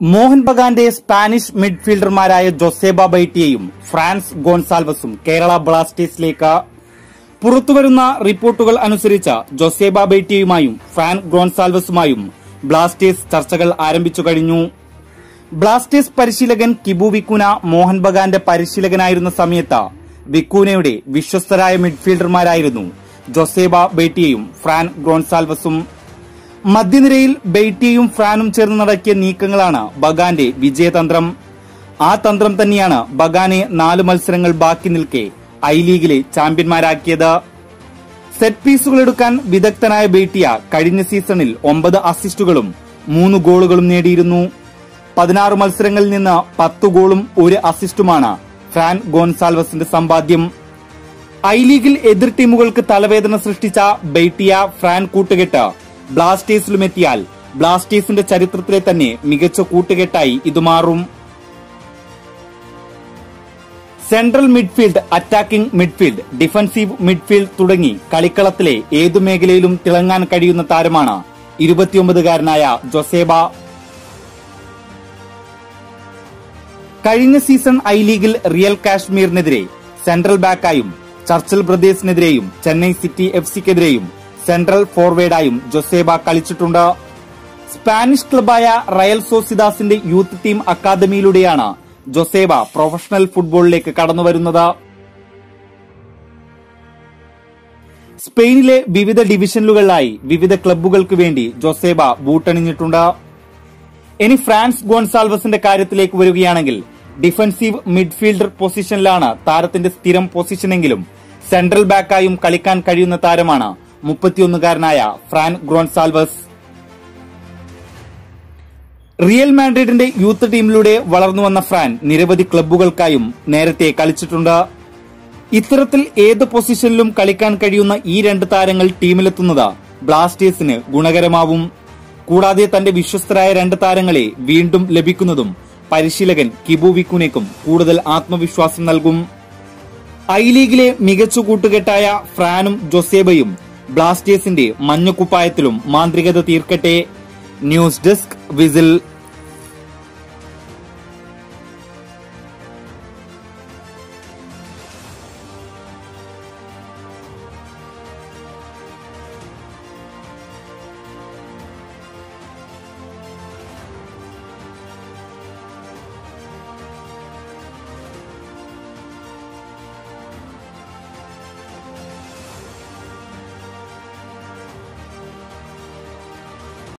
മോഹൻ ബഗാന്റെ സ്പാനിഷ് മിഡ്ഫീൽഡർമാരായ ജോസേബ ബൈറ്റിയെയും ഫ്രാൻസ് ഗോൺസാൽവസും കേരള ബ്ലാസ്റ്റേഴ്സിലേക്ക് പുറത്തുവരുന്ന റിപ്പോർട്ടുകൾ അനുസരിച്ച് ജോസേബ ബൈറ്റിയുമായും ഫ്രാൻ ഗോൺസാൽവസുമായും ബ്ലാസ്റ്റേഴ്സ് ചർച്ചകൾ ആരംഭിച്ചു കഴിഞ്ഞു. ബ്ലാസ്റ്റേഴ്സ് പരിശീലകൻ കിബു വിക്കുന മോഹൻ ബഗാന്റെ പരിശീലകനായിരുന്ന സമയത്ത് വിക്കൂനയുടെ വിശ്വസ്തരായ മിഡ്ഫീൽഡർമാരായിരുന്നു ജോസേബ ബെയ്റ്റിയയും ഫ്രാൻ ഗ്രോൺസാൽവസും മധ്യനിരയിൽ ബെയ്റ്റിയും ഫ്രാനും ചേർന്ന് നടക്കിയ നീക്കങ്ങളാണ് ബഗാന്റെ വിജയതന്ത്രം. ആ തന്ത്രം തന്നെയാണ് ബഗാനെ നാല് മത്സരങ്ങൾ ബാക്കി നിൽക്കെ ഐ ലീഗിലെ ചാമ്പ്യന്മാരാക്കിയത്. സെറ്റ് പീസുകൾ എടുക്കാൻ വിദഗ്ധനായ ബേറ്റിയ കഴിഞ്ഞ സീസണിൽ ഒമ്പത് അസിസ്റ്റുകളും മൂന്ന് ഗോളുകളും നേടിയിരുന്നു. പതിനാറ് മത്സരങ്ങളിൽ നിന്ന് പത്ത് ഗോളും ഒരു അസിസ്റ്റുമാണ് ഫ്രാൻ ഗോൺസാൽവസിന്റെ സമ്പാദ്യം. ഐ ലീഗിൽ എതിർ ടീമുകൾക്ക് തലവേദന സൃഷ്ടിച്ച ബെയ്റ്റിയ ഫ്രാൻ കൂട്ടുകെട്ട്. ബ്ലാസ്റ്റേഴ്സിലും എത്തിയാൽ ബ്ലാസ്റ്റേഴ്സിന്റെ ചരിത്രത്തിലെ തന്നെ മികച്ച കൂട്ടുകെട്ടായി ഇത് മാറും. Central midfield attacking midfield defensive midfield തുടങ്ങി കളിക്കളത്തിലെ ഏതു മേഖലയിലും തിളങ്ങാൻ കഴിയുന്ന താരമാണ് ഇരുപത്തിയൊമ്പതുകാരനായ ജോസേബ. കഴിഞ്ഞ സീസൺ ഐ ലീഗിൽ റിയൽ കാശ്മീരിനെതിരെ സെൻട്രൽ ബാക്കായും ചർച്ചിൽ ബ്രദേഴ്സിനെതിരെയും ചെന്നൈ സിറ്റി എഫ് സിക്കെതിരെയും സെൻട്രൽ ഫോർവേഡായും ജോസേബ കളിച്ചിട്ടുണ്ട്. സ്പാനിഷ് ക്ലബായ റയൽ സോസിദാസിന്റെ യൂത്ത് ടീം അക്കാദമിയിലൂടെയാണ് ജോസേബ പ്രൊഫഷണൽ ഫുട്ബോളിലേക്ക് കടന്നുവരുന്നത്. സ്പെയിനിലെ വിവിധ ഡിവിഷനുകളിലായി വിവിധ ക്ലബ്ബുകൾക്ക് വേണ്ടി ജോസേബ ബൂട്ടണിഞ്ഞിട്ടുണ്ട്. ഇനി ഫ്രാൻസ് ഗോൺസാൽവസിന്റെ കാര്യത്തിലേക്ക് വരികയാണെങ്കിൽ ഡിഫൻസീവ് മിഡ്ഫീൽഡർ പൊസിഷനിലാണ് താരത്തിന്റെ സ്ഥിരം പൊസിഷനെങ്കിലും സെൻട്രൽ ബാക്കായും കളിക്കാൻ കഴിയുന്ന താരമാണ് മുപ്പത്തിയൊന്നുകാരനായ ഫ്രാൻ ഗ്രോൺസാൽവസ്. റിയൽ മാഡ്രിഡിന്റെ യൂത്ത് ടീമിലൂടെ വളർന്നു വന്ന ഫ്രാൻ നിരവധി ക്ലബ്ബുകൾക്കായും നേരത്തെ കളിച്ചിട്ടുണ്ട്. ഇത്തരത്തിൽ ഏത് പൊസിഷനിലും കളിക്കാൻ കഴിയുന്ന ഈ രണ്ട് താരങ്ങൾ ടീമിലെത്തുന്നത് ബ്ലാസ്റ്റേഴ്സിന് ഗുണകരമാവും. കൂടാതെ തന്റെ വിശ്വസ്തരായ രണ്ട് താരങ്ങളെ വീണ്ടും ലഭിക്കുന്നതും പരിശീലകൻ കിബു വിക്കുനേക്കും കൂടുതൽ ആത്മവിശ്വാസം നൽകും. ഐ ലീഗിലെ മികച്ച കൂട്ടുകെട്ടായ ഫ്രാനും ജോസേബയും ബ്ലാസ്റ്റേഴ്സിന്റെ മഞ്ഞക്കുപ്പായത്തിലും മാന്ത്രികത തീർക്കട്ടെ. News desk whistle